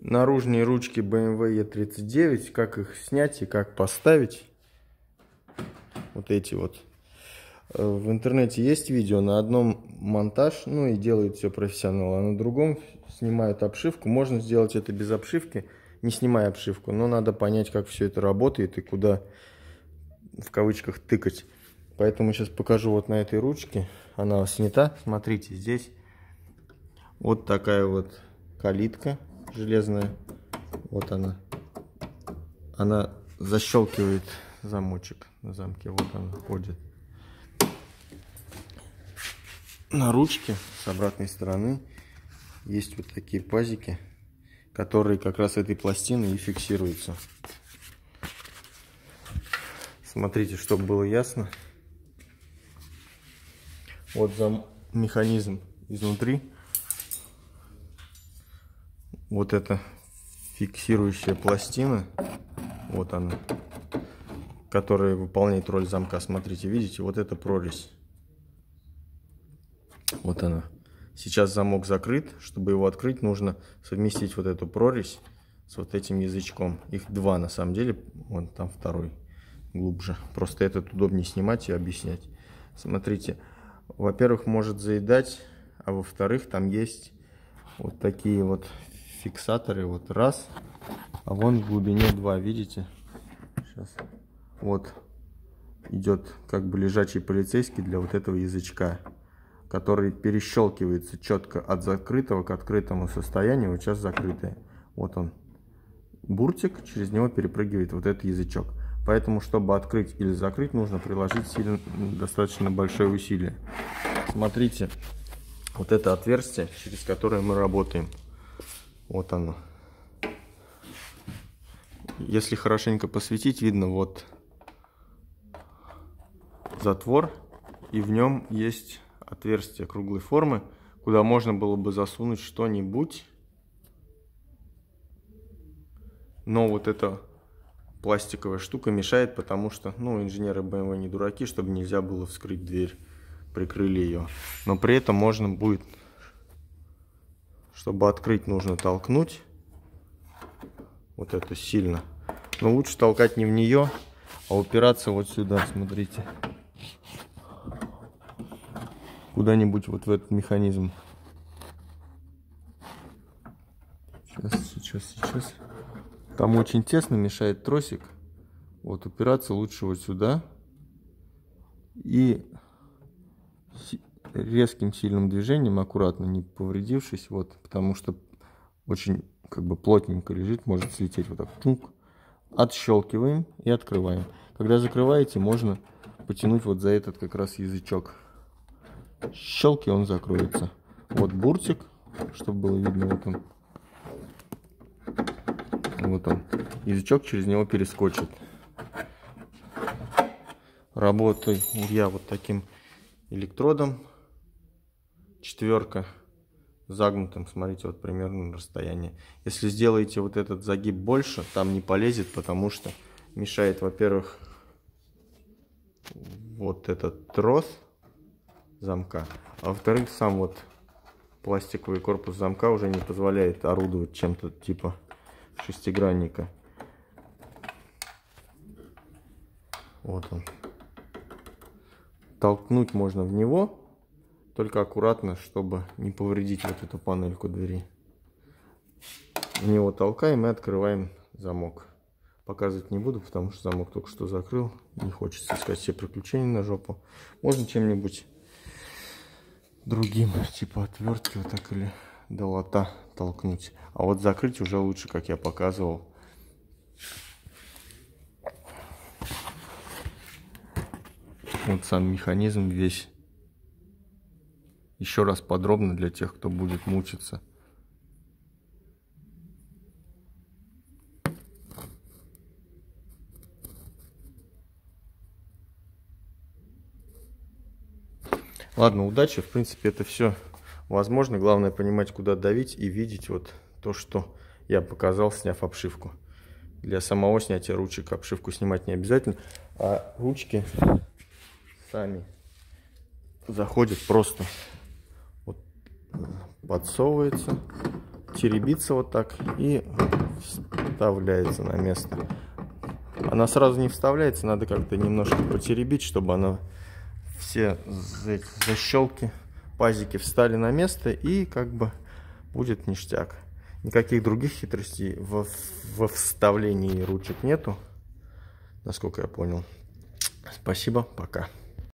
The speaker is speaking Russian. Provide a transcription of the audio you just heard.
наружные ручки BMW E39, как их снять и как поставить. Вот эти вот. Э, в интернете есть видео, на одном монтаж, ну и делают все профессионалы, а на другом снимают обшивку. Можно сделать это без обшивки, не снимая обшивку, но надо понять, как все это работает и куда, в кавычках, тыкать. Поэтому сейчас покажу вот на этой ручке. Она снята. Смотрите, здесь вот такая вот калитка железная. Вот она. Она защелкивает замочек на замке. Вот он ходит. На ручке с обратной стороны есть вот такие пазики, которые как раз этой пластиной и фиксируются. Смотрите, чтобы было ясно. Вот зам механизм изнутри. Вот эта фиксирующая пластина. Вот она которая выполняет роль замка. Смотрите, видите, вот эта прорезь. Вот она. Сейчас замок закрыт. Чтобы его открыть, нужно совместить вот эту прорезь с вот этим язычком. Их два на самом деле. Вон там второй глубже. Просто этот удобнее снимать и объяснять. Смотрите, во-первых, может заедать, а во-вторых, там есть вот такие вот фиксаторы. Вот раз, а вон в глубине два, видите? Сейчас. Вот идет как бы лежачий полицейский для вот этого язычка, который перещелкивается четко от закрытого к открытому состоянию. Вот сейчас закрытое. Вот он. Буртик, через него перепрыгивает вот этот язычок. Поэтому, чтобы открыть или закрыть, нужно приложить сильно, достаточно большое усилие. Смотрите, вот это отверстие, через которое мы работаем. Вот оно. Если хорошенько посветить, видно вот затвор, и в нем есть отверстие круглой формы, куда можно было бы засунуть что-нибудь. Но вот эта пластиковая штука мешает, потому что, ну, инженеры BMW не дураки, чтобы нельзя было вскрыть дверь, прикрыли ее. Но при этом можно будет, чтобы открыть, нужно толкнуть вот это сильно. Но лучше толкать не в нее, а упираться вот сюда, смотрите куда-нибудь вот в этот механизм. Сейчас, сейчас, сейчас. Там очень тесно мешает тросик. Вот упираться лучше вот сюда. И резким сильным движением, аккуратно, не повредившись, вот, потому что очень как бы плотненько лежит, может слететь вот так. Тунк. Отщелкиваем и открываем. Когда закрываете, можно потянуть вот за этот как раз язычок щелки он закроется. Вот буртик, чтобы было видно, вот он. Вот он. Язычок через него перескочит. Работаю я вот таким электродом. Четверка загнутым, смотрите, вот примерно на расстоянии. Если сделаете вот этот загиб больше, там не полезет, потому что мешает, во-первых, вот этот трос, замка. А во-вторых, сам вот пластиковый корпус замка уже не позволяет орудовать чем-то типа шестигранника. Вот он. Толкнуть можно в него, только аккуратно, чтобы не повредить вот эту панельку двери. В него толкаем и открываем замок. Показывать не буду, потому что замок только что закрыл. Не хочется искать все приключения на жопу. Можно чем-нибудь другим, типа отвертки вот так или долота толкнуть. А вот закрыть уже лучше, как я показывал. Вот сам механизм весь. Еще раз подробно для тех, кто будет мучиться. Ладно, удачи. В принципе, это все возможно. Главное понимать, куда давить и видеть вот то, что я показал, сняв обшивку. Для самого снятия ручек обшивку снимать не обязательно. А ручки сами заходят просто. Подсовывается. теребится вот так и вставляется на место. Она сразу не вставляется, надо как-то немножко потеребить, чтобы она все защелки, пазики встали на место и как бы будет ништяк. Никаких других хитростей во, во вставлении ручек нету, насколько я понял. Спасибо, пока.